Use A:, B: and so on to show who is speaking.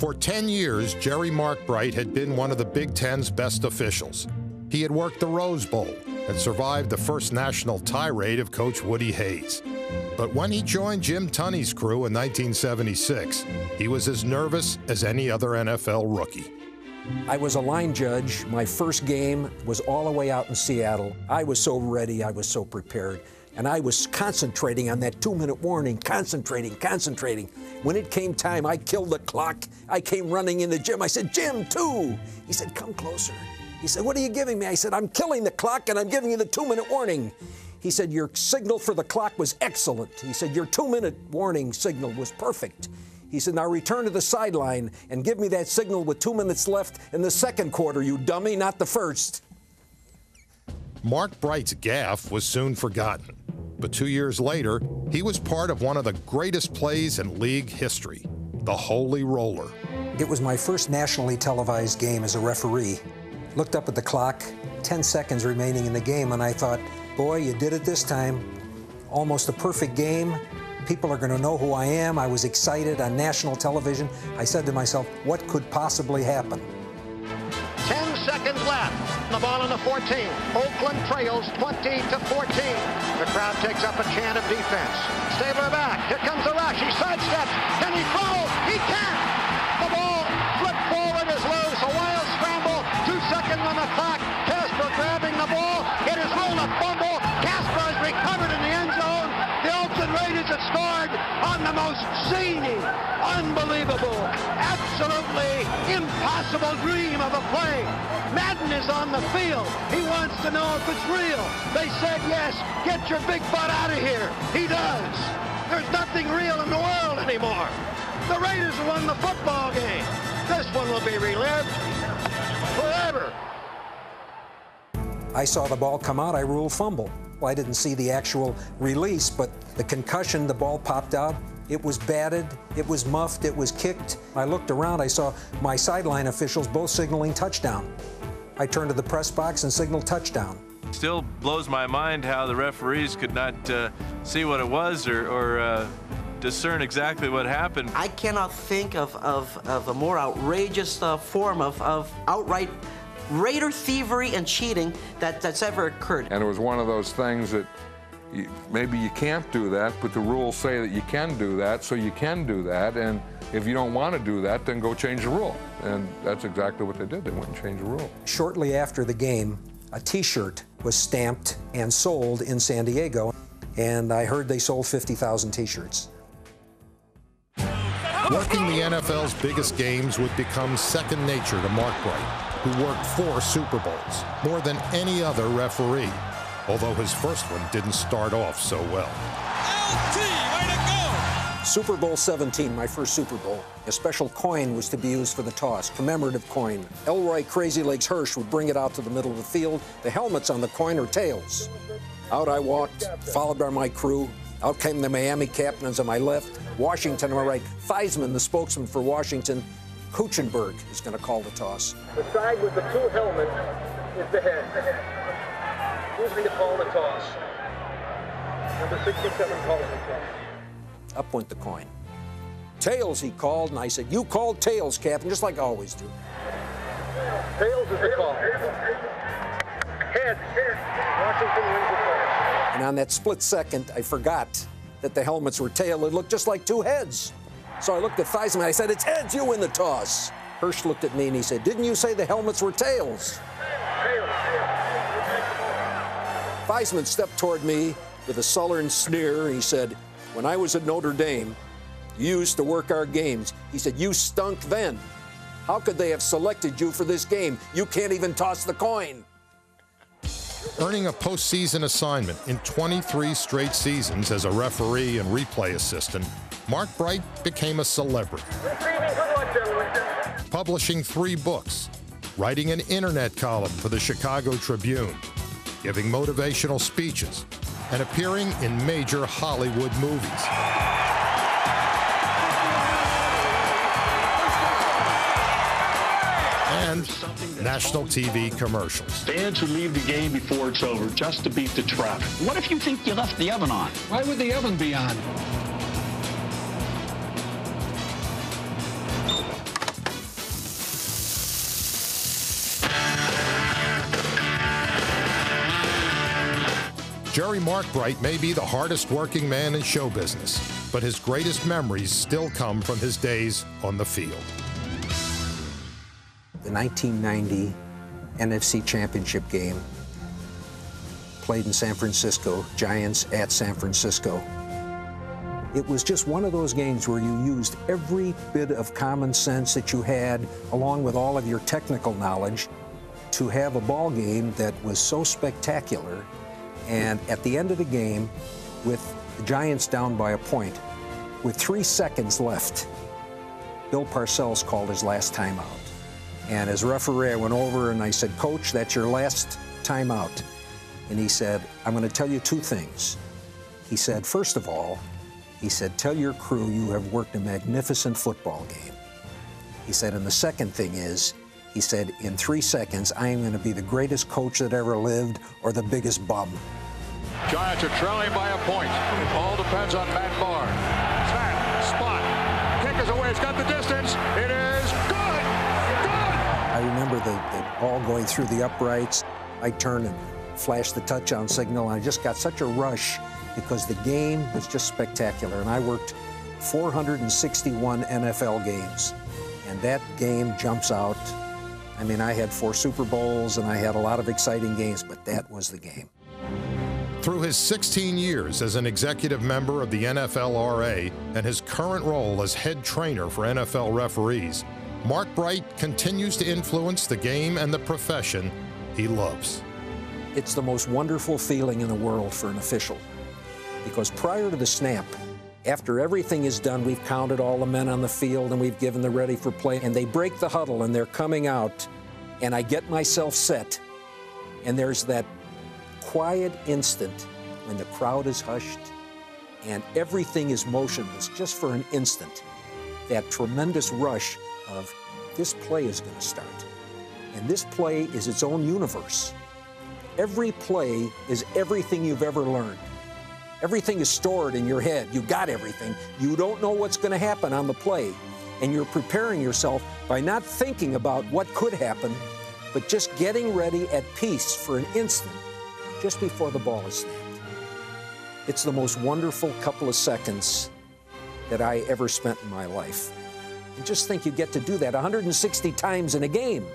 A: For 10 years, Jerry Markbreit had been one of the Big Ten's best officials. He had worked the Rose Bowl and survived the first national tirade of Coach Woody Hayes. But when he joined Jim Tunney's crew in 1976, he was as nervous as any other NFL rookie.
B: I was a line judge. My first game was all the way out in Seattle. I was so ready, I was so prepared. And I was concentrating on that two minute warning, concentrating, concentrating. When it came time, I killed the clock. I came running in the gym. I said, Jim, two. He said, Come closer. He said, What are you giving me? I said, I'm killing the clock and I'm giving you the two minute warning. He said, Your signal for the clock was excellent. He said, Your two minute warning signal was perfect. He said, Now return to the sideline and give me that signal with two minutes left in the second quarter, you dummy, not the first.
A: Markbreit's gaffe was soon forgotten, but two years later, he was part of one of the greatest plays in league history the Holy Roller.
B: It was my first nationally televised game as a referee. Looked up at the clock, 10 seconds remaining in the game, and I thought, boy, you did it this time. Almost a perfect game. People are going to know who I am. I was excited on national television. I said to myself, what could possibly happen?
C: 10. The ball on the 14. Oakland trails 20 to 14. The crowd takes up a chant of defense. Stabler back. Here comes the rush. He sidesteps. Zany, unbelievable, absolutely impossible dream of a play. Madden is on the field. He wants to know if it's real. They said yes. Get your big butt out of here. He does. There's nothing real in the world anymore. The Raiders won the football game. This one will be relived forever.
B: I saw the ball come out, I ruled fumble. I didn't see the actual release, but the concussion, the ball popped out. It was batted, it was muffed, it was kicked. I looked around, I saw my sideline officials both signaling touchdown. I turned to the press box and signaled touchdown.
D: Still blows my mind how the referees could not uh, see what it was or, or uh, discern exactly what happened.
E: I cannot think of, of, of a more outrageous uh, form of, of outright Raider thievery and cheating that, that's ever occurred.
F: And it was one of those things that you, maybe you can't do that, but the rules say that you can do that, so you can do that. And if you don't want to do that, then go change the rule. And that's exactly what they did. They went and changed the rule.
B: Shortly after the game, a T-shirt was stamped and sold in San Diego, and I heard they sold 50,000 T-shirts.
A: Working the NFL's biggest games would become second nature to Markbreit, who worked four Super Bowls, more than any other referee, although his first one didn't start off so well.
B: Super Bowl 17, my first Super Bowl. A special coin was to be used for the toss, commemorative coin. Elroy Crazy Legs Hirsch would bring it out to the middle of the field. The helmets on the coin are tails. Out I walked, followed by my crew. Out came the Miami captains on my left, Washington on my right. Theismann, the spokesman for Washington, Kuechenberg is going to call the toss.
G: The side with the two helmets is the head. Going to call the toss? Number 67 calls the toss.
B: Up went the coin. Tails, he called, and I said, You called tails, Captain, just like I always do.
G: Tails is the call. Head. Washington wins the toss.
B: And on that split second, I forgot that the helmets were tail. It looked just like two heads. So I looked at Theismann. I said, It's heads. You win the toss. Hirsch looked at me and he said, Didn't you say the helmets were tails? Theismann stepped toward me with a sullen sneer. He said, When I was at Notre Dame, you used to work our games. He said, You stunk then. How could they have selected you for this game? You can't even toss the coin.
A: Earning a postseason assignment in 23 straight seasons as a referee and replay assistant, Markbreit became a celebrity. Publishing three books, writing an internet column for the Chicago Tribune, giving motivational speeches, and appearing in major Hollywood movies. And national TV commercials.
H: Fans who leave the game before it's over just to beat the traffic.
I: What if you think you left the oven on?
J: Why would the oven be on?
A: Jerry Markbreit may be the hardest working man in show business, but his greatest memories still come from his days on the field.
B: The 1990 NFC Championship game played in San Francisco, Giants at San Francisco. It was just one of those games where you used every bit of common sense that you had, along with all of your technical knowledge, to have a ball game that was so spectacular. And at the end of the game, with the Giants down by a point, with three seconds left, Bill Parcells called his last timeout. And as referee, I went over and I said, Coach, that's your last timeout. And he said, I'm going to tell you two things. He said, first of all, he said, Tell your crew you have worked a magnificent football game. He said, And the second thing is, he said, In three seconds, I am going to be the greatest coach that ever lived or the biggest bum.
J: Giants are trailing by a point. It all depends on Matt Bahr. Snap, spot. Kick is away. It's got the distance. It is good. Good.
B: I remember the, the ball going through the uprights. I turned and flashed the touchdown signal, I just got such a rush because the game was just spectacular. And I worked 461 NFL games, and that game jumps out. I mean, I had four Super Bowls and I had a lot of exciting games, but that was the game.
A: Through his 16 years as an executive member of the NFLRA and his current role as head trainer for NFL referees, Markbreit continues to influence the game and the profession he loves.
B: It's the most wonderful feeling in the world for an official because prior to the snap, after everything is done, we've counted all the men on the field and we've given the ready for play, and they break the huddle and they're coming out, and I get myself set, and there's that quiet instant when the crowd is hushed and everything is motionless just for an instant. That tremendous rush of this play is going to start. And this play is its own universe. Every play is everything you've ever learned. Everything is stored in your head. You got everything. You don't know what's going to happen on the play. And you're preparing yourself by not thinking about what could happen, but just getting ready at peace for an instant just before the ball is snapped. It's the most wonderful couple of seconds that I ever spent in my life. And just think you get to do that 160 times in a game.